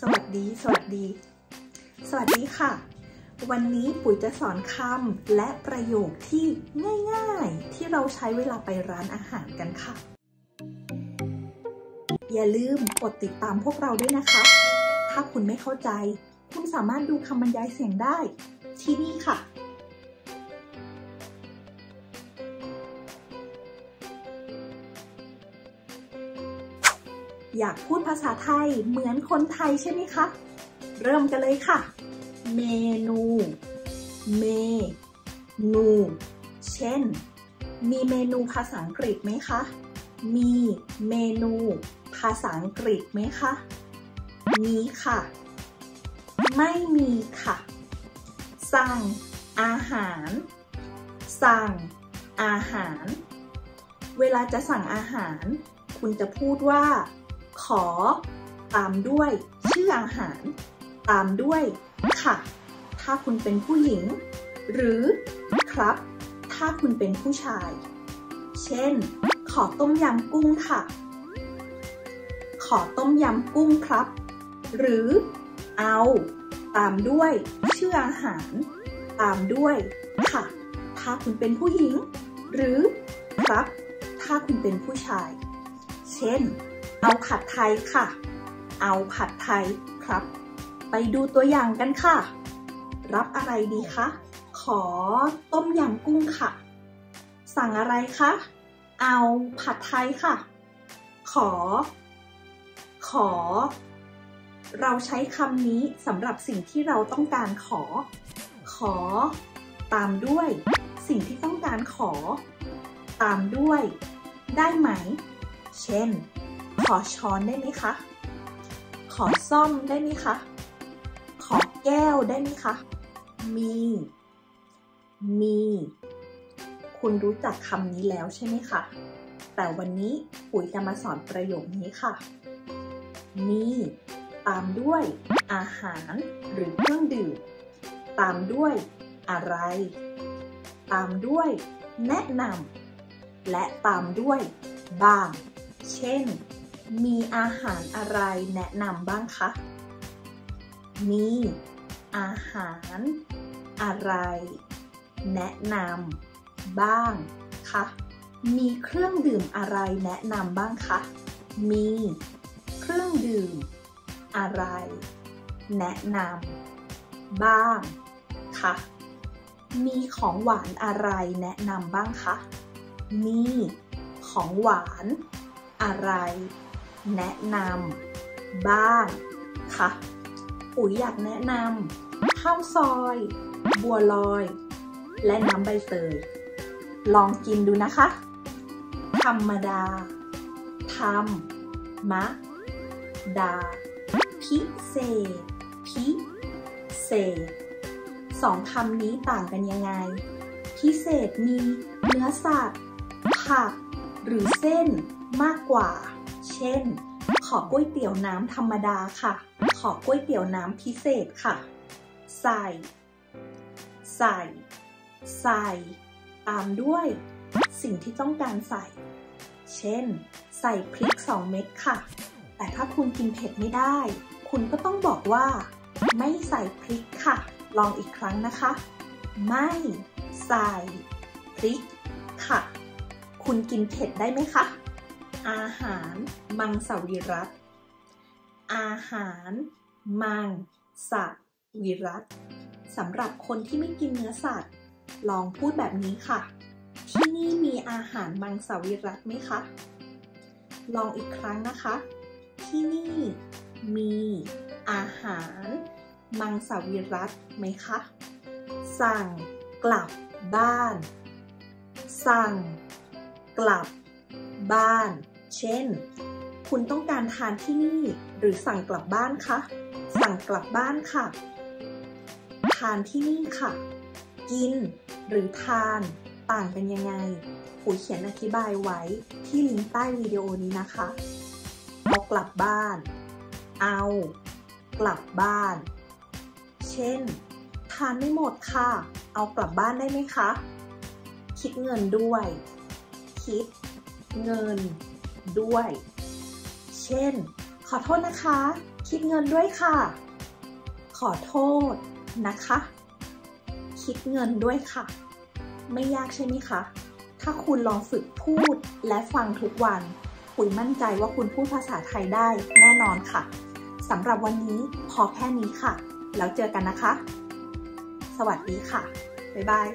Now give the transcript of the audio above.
สวัสดี สวัสดี สวัสดีค่ะ วันนี้ปุ๋ยจะสอนคำและประโยคที่ง่ายๆ ที่เราใช้เวลาไปร้านอาหารกันค่ะ อย่าลืมกดติดตามพวกเราด้วยนะคะ ถ้าคุณไม่เข้าใจ คุณสามารถดูคำบรรยายเสียงได้ที่นี่ค่ะ อยากพูดภาษาไทยเหมือนคนไทยใช่ไหมคะ เริ่มกันเลยค่ะ เมนู เมนู เช่น มีเมนูภาษาอังกฤษไหมคะ มีเมนูภาษาอังกฤษไหมคะ มีค่ะ ไม่มีค่ะ สั่งอาหาร สั่งอาหาร เวลาจะสั่งอาหาร คุณจะพูดว่า ขอ ตามด้วยชื่ออาหาร ตามด้วย ค่ะ ถ้าคุณเป็นผู้หญิง หรือ ครับ ถ้าคุณเป็นผู้ชาย เช่น ขอต้มยำกุ้งค่ะ ขอต้มยำกุ้งครับ หรือ เอา ตามด้วย ชื่ออาหาร ตามด้วย ค่ะ ถ้าคุณเป็นผู้หญิง หรือ ครับ ถ้าคุณเป็นผู้ชาย เช่น เอาผัดไทยค่ะ เอาผัดไทยครับ ไปดูตัวอย่างกันค่ะ รับอะไรดีคะ ขอต้มยำกุ้งค่ะ สั่งอะไรคะ เอาผัดไทยค่ะ ขอ ขอ เราใช้คำนี้สำหรับสิ่งที่เราต้องการขอ ขอ ตามด้วย สิ่งที่ต้องการขอ ตามด้วย ได้ไหม เช่น ขอช้อนได้ไหมคะ ขอซ่อมได้ไหมคะ ขอแก้วได้ไหมคะ มี มี คุณรู้จักคำนี้แล้วใช่ไหมคะ แต่วันนี้ปุ๋ยจะมาสอนประโยคนี้ค่ะ มี ตามด้วย อาหารหรือเครื่องดื่ม ตามด้วยอะไร ตามด้วย แนะนำและตามด้วยบ้าง เช่น มีอาหารอะไรแนะนำบ้างคะ มีอาหารอะไร แนะนำบ้างคะ มีเครื่องดื่มอะไรแนะนำบ้างคะ มีเครื่องดื่มอะไร แนะนำบ้างคะมีของหวานอะไรแนะนำบ้างคะ มีของหวานอะไร แนะนำบ้างคะปุ๋ยอยากแนะนำข้าวซอย บัวลอย และน้ำใบเตยลองกินดูนะคะ ธรรมดา ธรรม มะ ดา พิเศษ พิเศษ สองคำนี้ต่างกันยังไง พิเศษมีเนื้อสัตว์ ผัก หรือเส้นมากกว่า เช่น ขอก๋วยเตี๋ยวน้ำธรรมดาค่ะ ขอก๋วยเตี๋ยวน้ำพิเศษค่ะ ใส่ ใส่ ใส่ ตามด้วย สิ่งที่ต้องการใส่ เช่น ใส่พริก 2 เม็ดค่ะ แต่ถ้าคุณกินเผ็ดไม่ได้ คุณก็ต้องบอกว่า ไม่ใส่พริกค่ะ ลองอีกครั้งนะคะ ไม่ใส่พริกค่ะ คุณกินเผ็ดได้ไหมคะ อาหาร มังสวิรัต อาหาร มังสวิรัตสำหรับคนที่ไม่กินเนื้อสัตว์ ลองพูดแบบนี้ค่ะ ที่นี่มีอาหารมังสวิรัตไหมคะ ลองอีกครั้งนะคะ ที่นี่มีอาหารมังสวิรัตไหมคะ สั่งกลับบ้าน สั่งกลับบ้าน เช่น คุณต้องการทานที่นี่ หรือสั่งกลับบ้านคะ สั่งกลับบ้านค่ะ ทานที่นี่ค่ะ กิน หรือทาน ต่างกันยังไงผู้เขียนอธิบายไว้ที่ลิงก์ใต้วิดีโอนี้นะคะ เอากลับบ้าน เอา กลับบ้าน เช่น ทานไม่หมดค่ะ เอากลับบ้านได้ไหมคะ คิดเงินด้วย คิด เงิน ด้วย เช่น ขอโทษนะคะ คิดเงินด้วยค่ะ ขอโทษนะคะ คิดเงินด้วยค่ะ ไม่ยากใช่ไหมคะ ถ้าคุณลองฝึกพูดและฟังทุกวัน ปุ๋ยมั่นใจว่าคุณพูดภาษาไทยได้แน่นอนค่ะสำหรับวันนี้พอแค่นี้ค่ะ แล้วเจอกันนะคะ สวัสดีค่ะ บ๊ายบาย